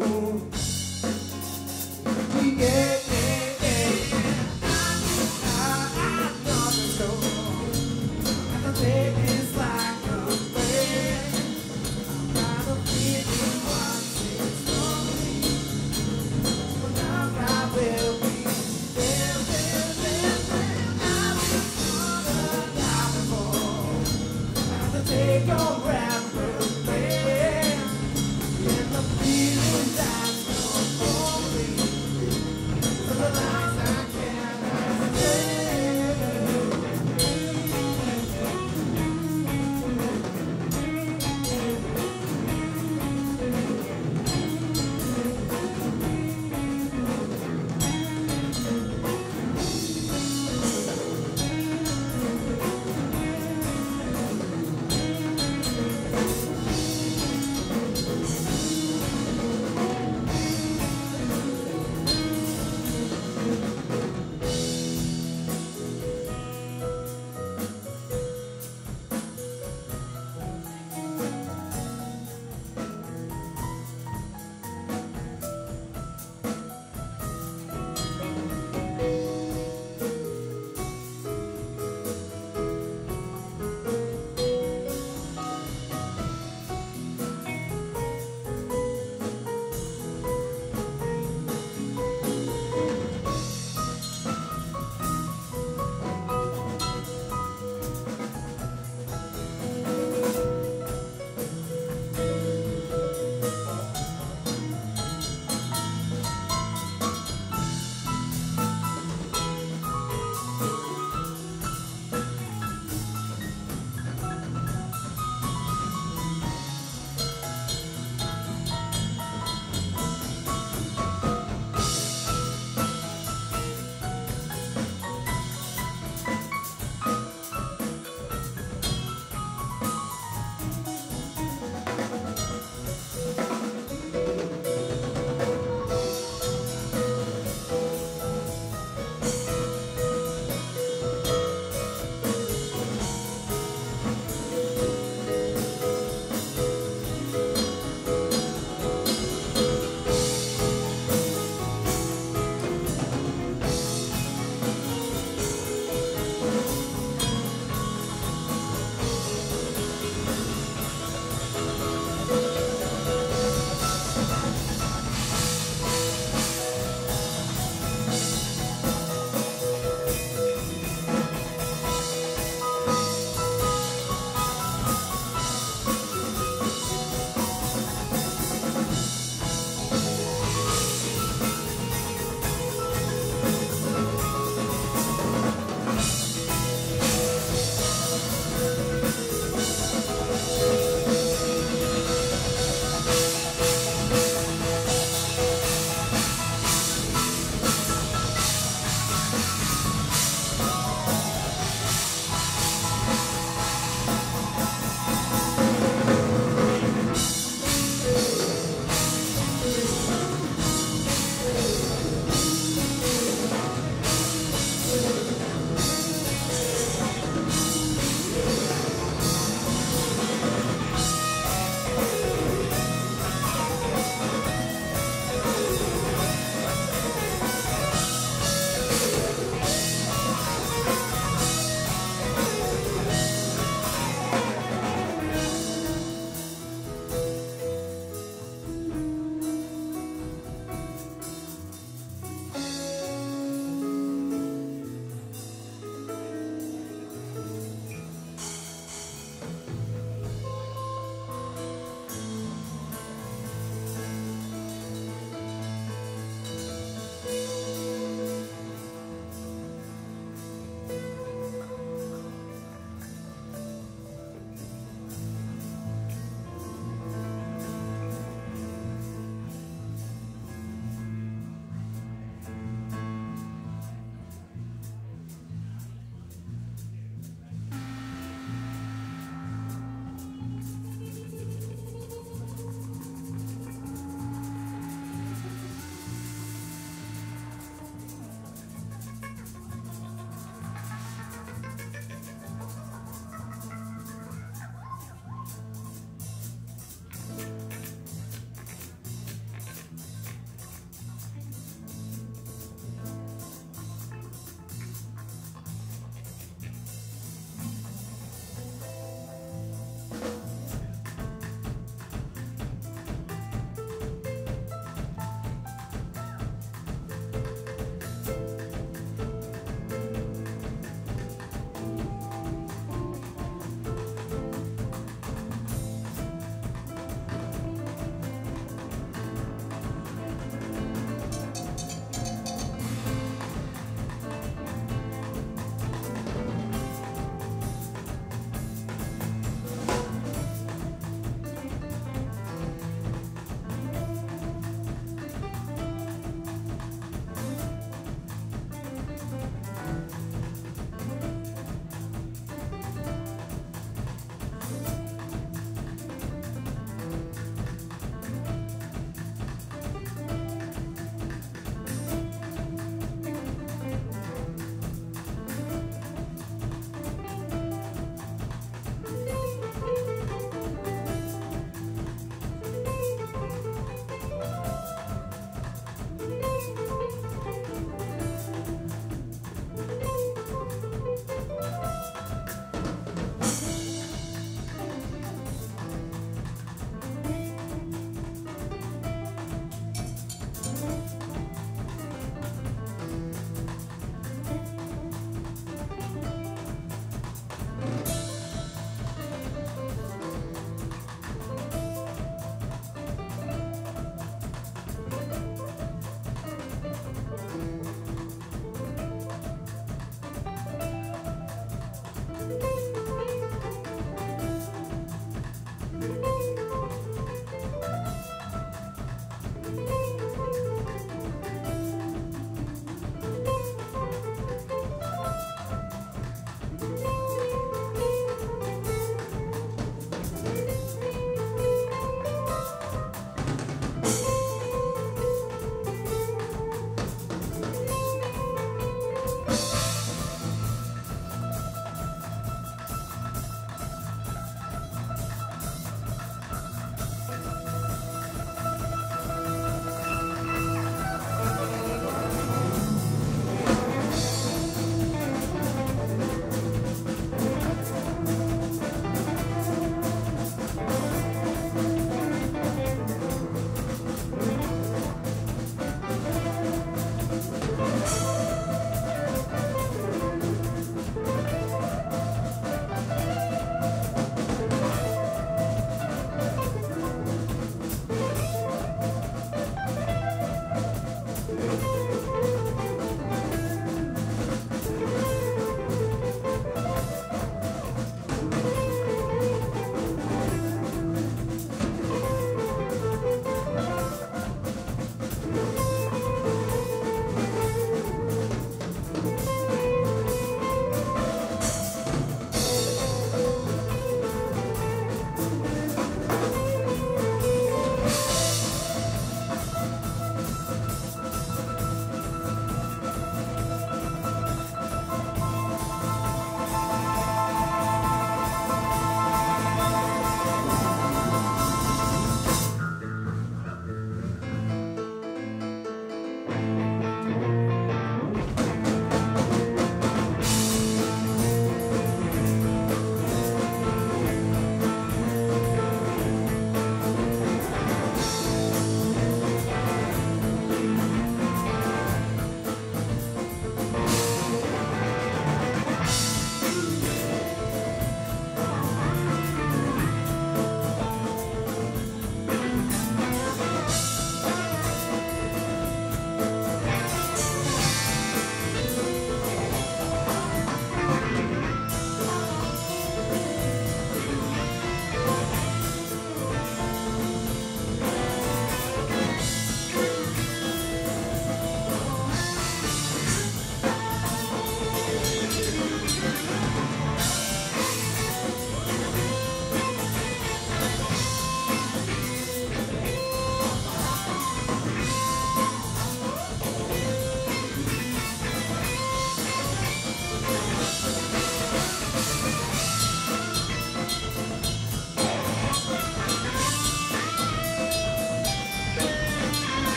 that's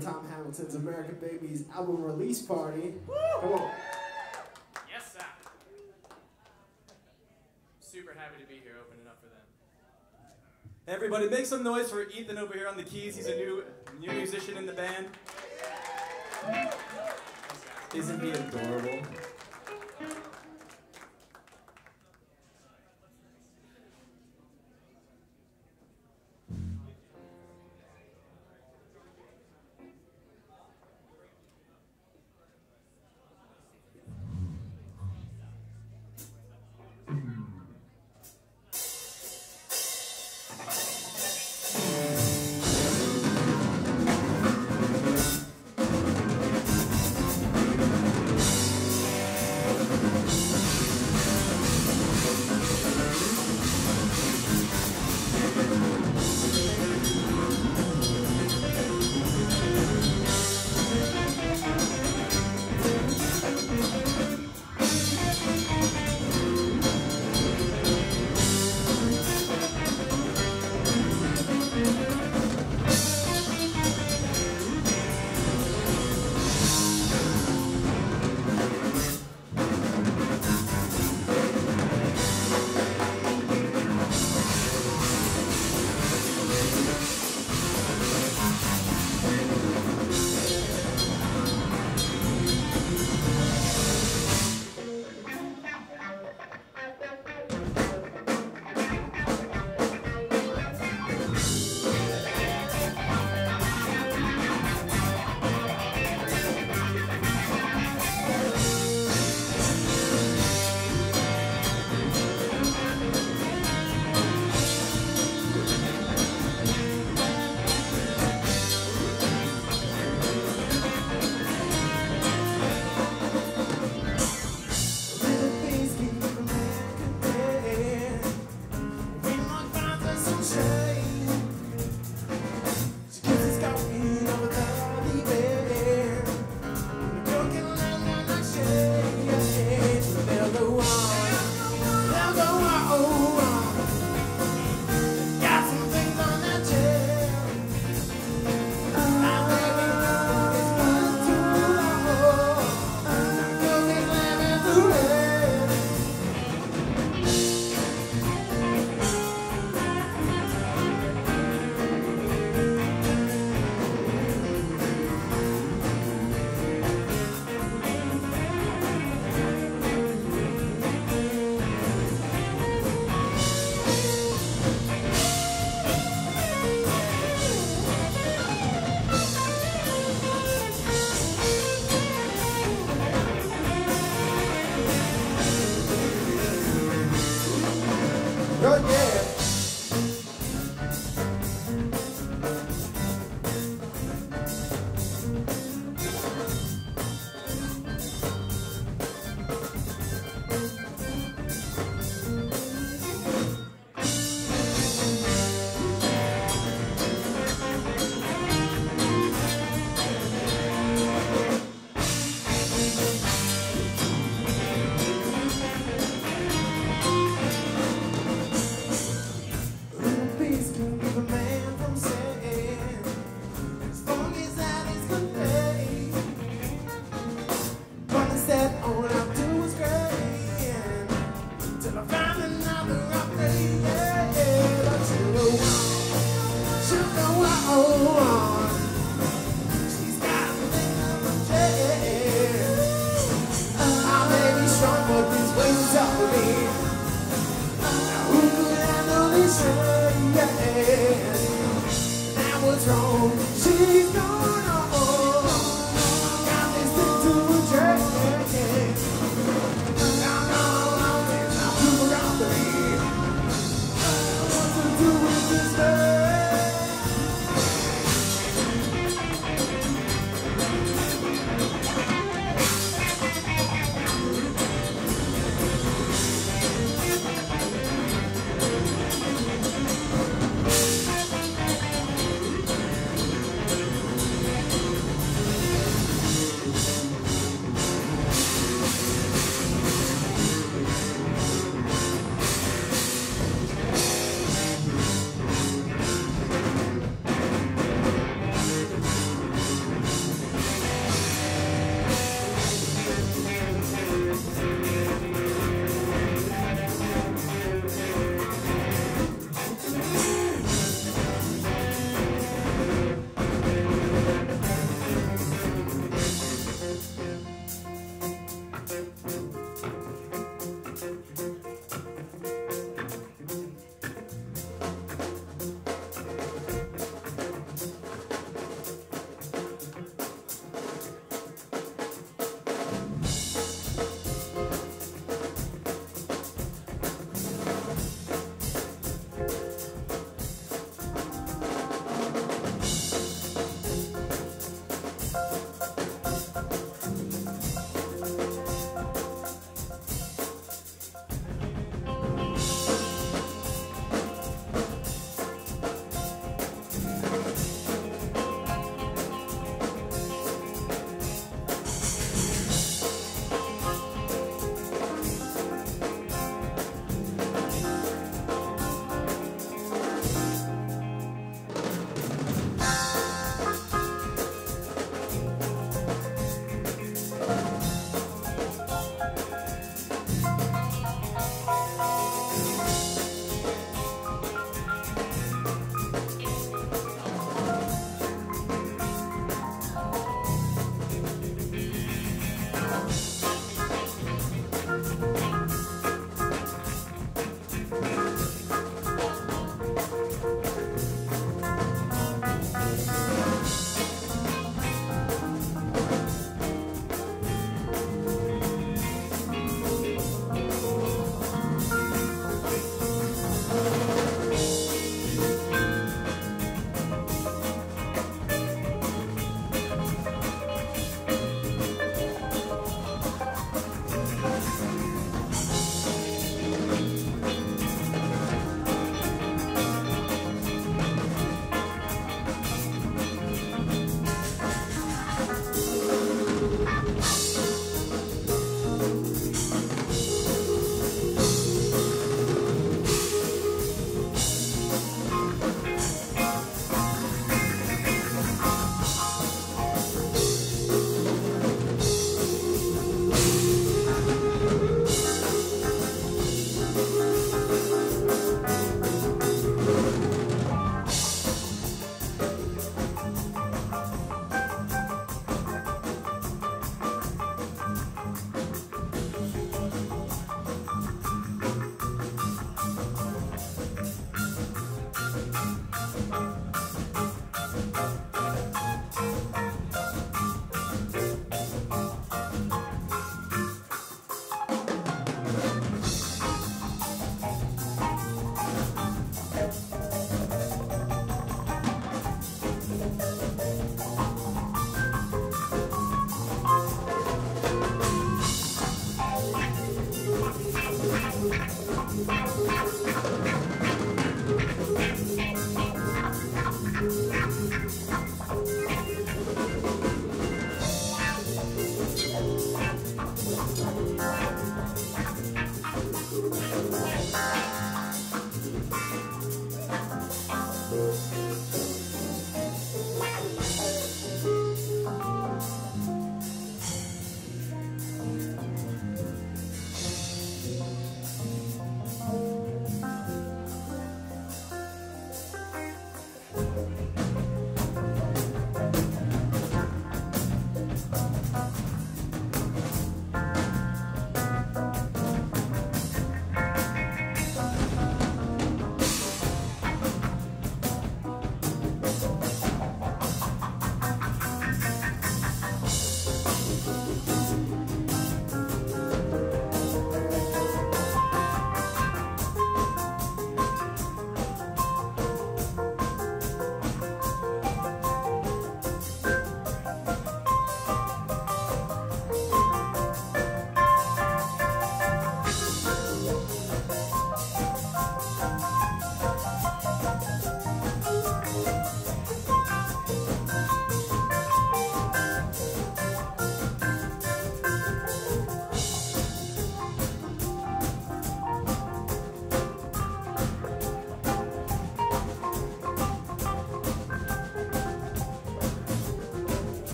Tom Hamilton's American Babies album release party. Come on. Yes, sir. Super happy to be here opening up for them. Everybody, make some noise for Ethan over here on the keys. He's a new new musician in the band. Isn't he adorable?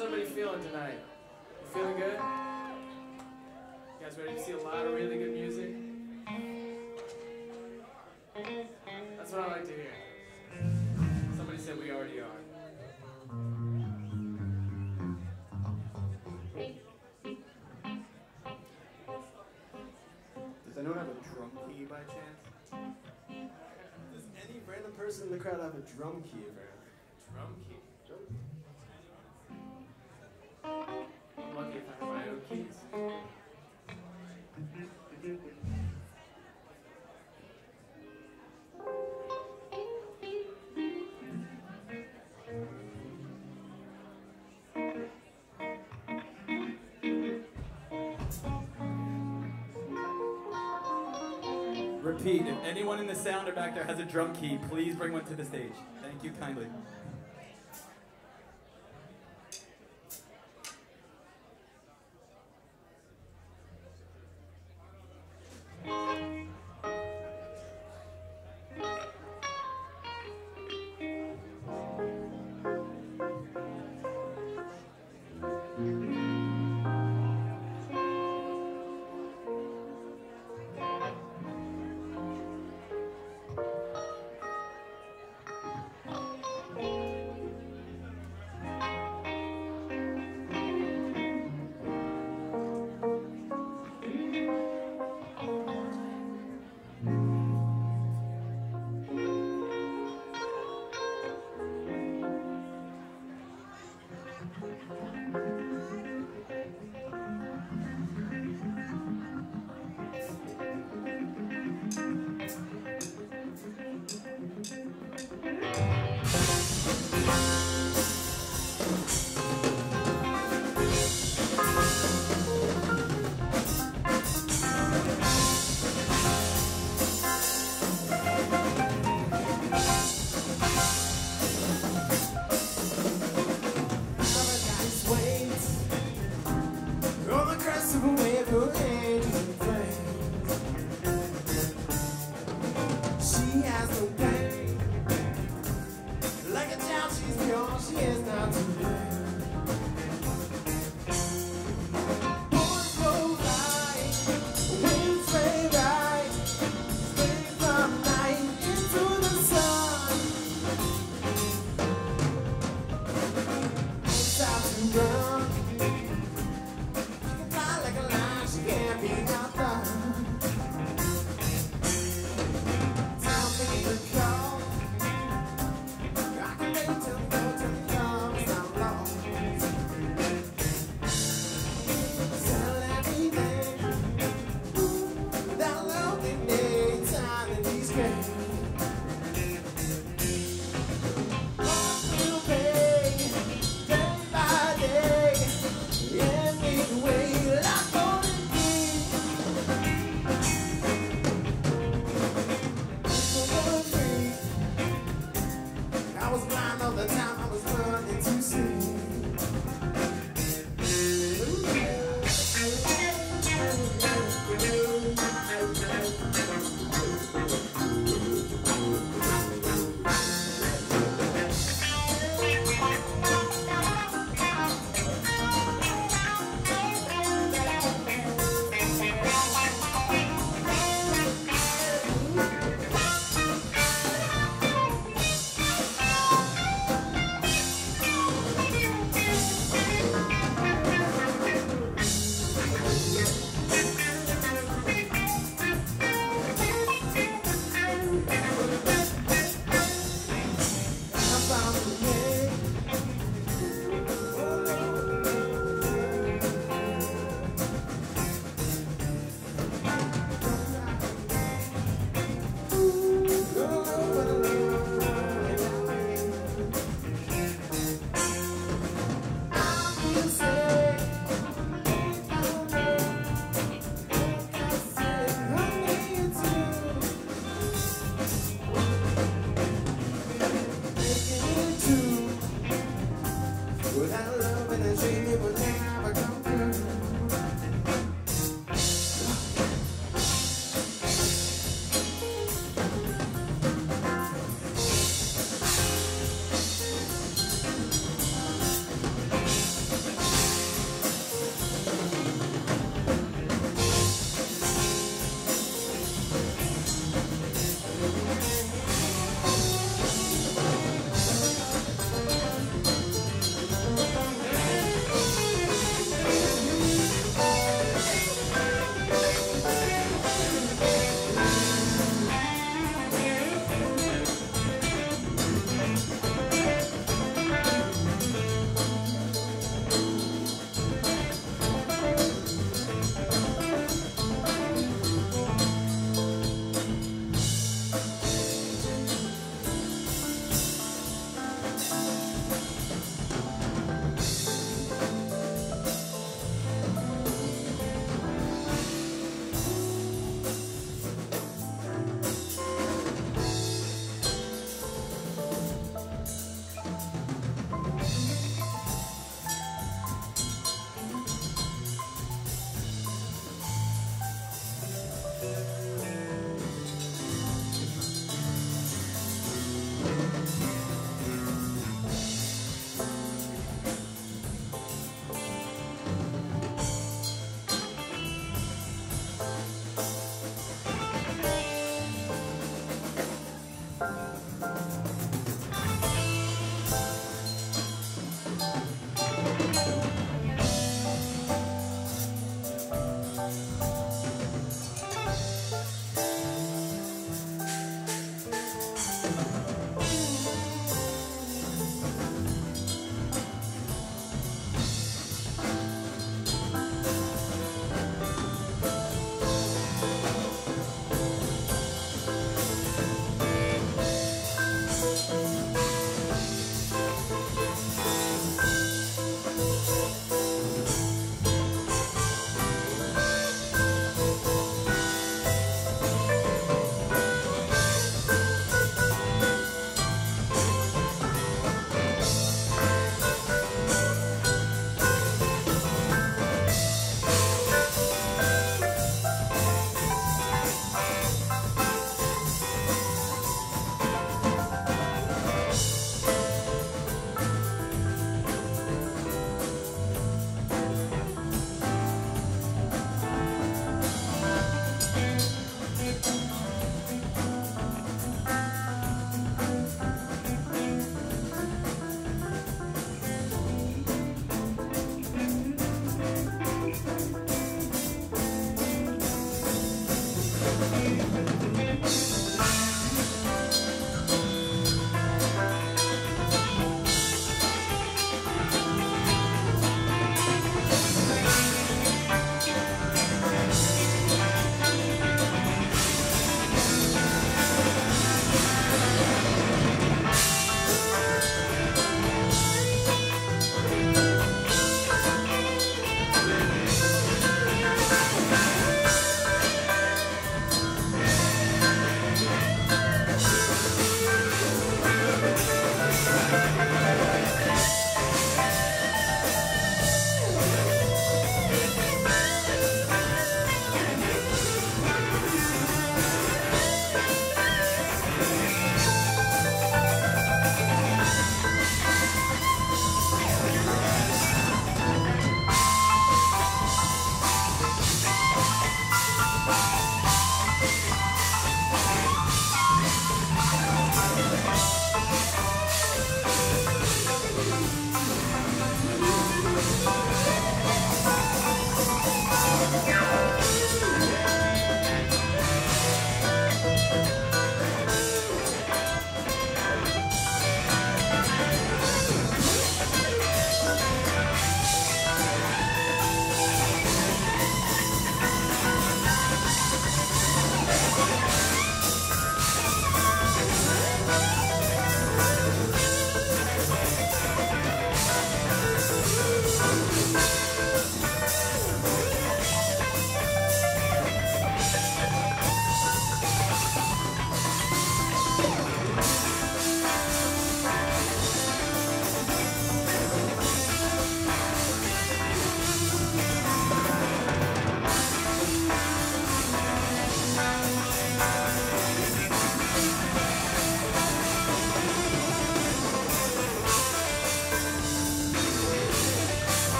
How's everybody feeling tonight? You feeling good? You guys ready to see a lot of really good music? That's what I like to hear. Somebody said we already are. Does anyone have a drum key by chance? Does any random person in the crowd have a drum key apparently? Repeat, if anyone in the sound or back there has a drum key, please bring one to the stage. Thank you kindly.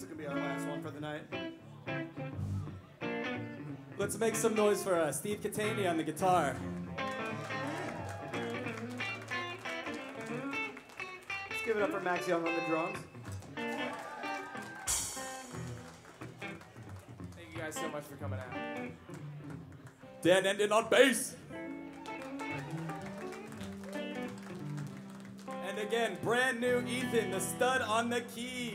This is gonna be our last one for the night. Let's make some noise for uh, Steve Catania on the guitar. Let's give it up for Max Young on the drums. Thank you guys so much for coming out. Dan Endon on bass. And again, brand new Ethan, the stud on the keys.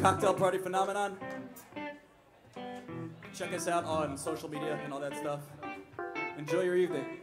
Cocktail Party Phenomenon. Check us out on social media and all that stuff. Enjoy your evening.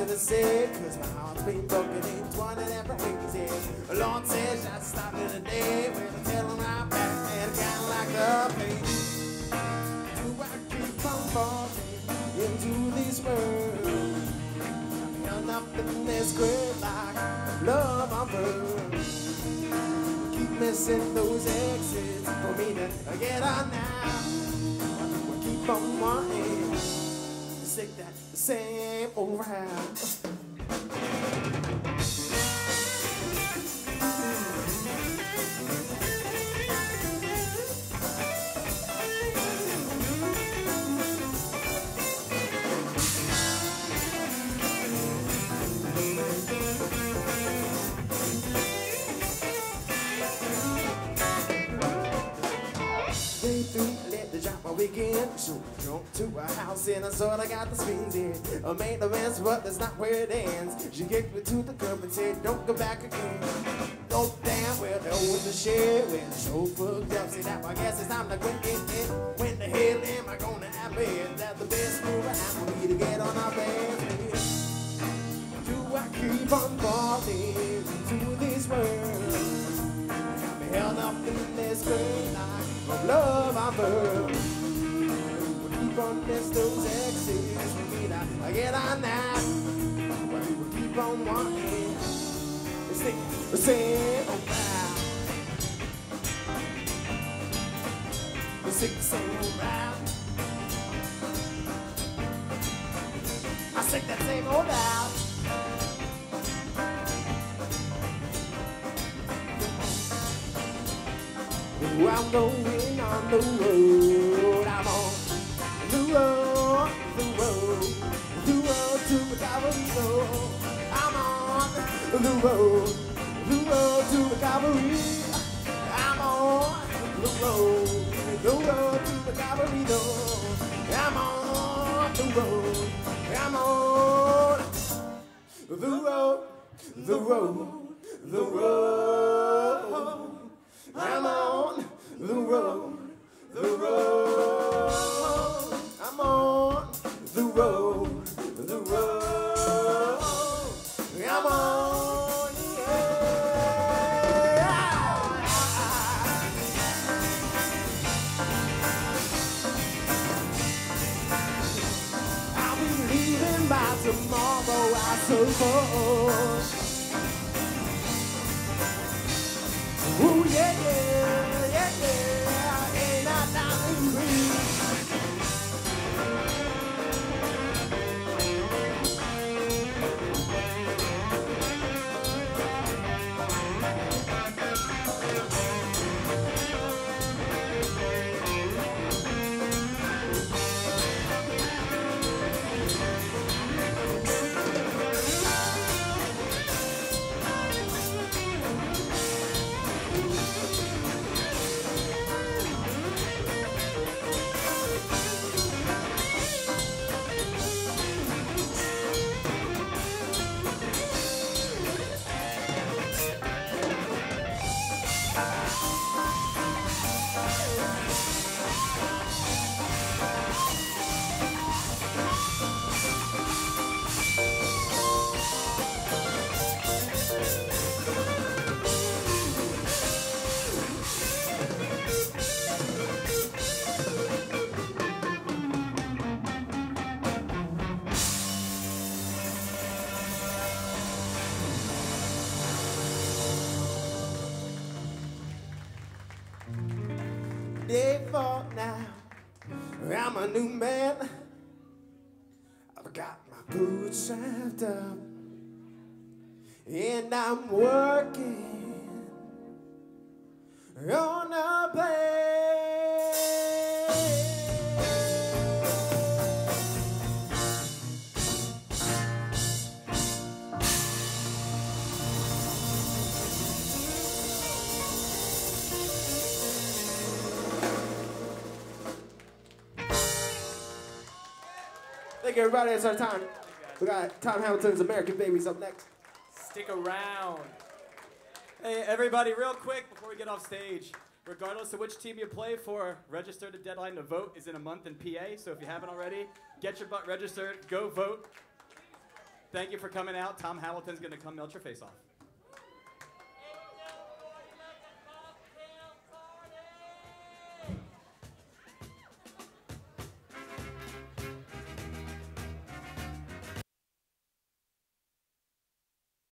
It to say? Cause my heart's been broken in 20 different ways. Yeah. Lord says I in a day. When I tell him I'm back, and kinda like the pain. Do I keep on falling into this world? Held up in this grave like love on Keep missing those exits for me to get on now. Keep on wanting that same old round. Day three, let the drop my to a house and I sort of got the spins in. I made the mess, but that's not where it ends. She kicked me to the curb and said, Don't go back again. Oh damn, well there was the shed when the show fucked up. See now I guess it's time to quit it. When the hell am I gonna it? That the best move I have for me to get on our bed. Do I keep on falling into this world? I'm held up in this great life of love I've earned. On miss those exes me to I get on that. But we will keep on wanting stick the same old route. I stick that same old. Ooh, I'm going on the road. I'm on the road, the road, to the Calvary. I'm on the road, the road to the Calvary. I'm on the road, the road to the Calvary. I'm on the road, I'm on the road, the road. I'm on the road, the road. Road, and I'm working on a plane. Thank you, everybody. It's our time. We got Tom Hamilton's American Babies up next. Stick around. Hey, everybody, real quick before we get off stage. Regardless of which team you play for, register the deadline to vote is in a month in PA. So if you haven't already, get your butt registered, go vote. Thank you for coming out. Tom Hamilton's going to come melt your face off.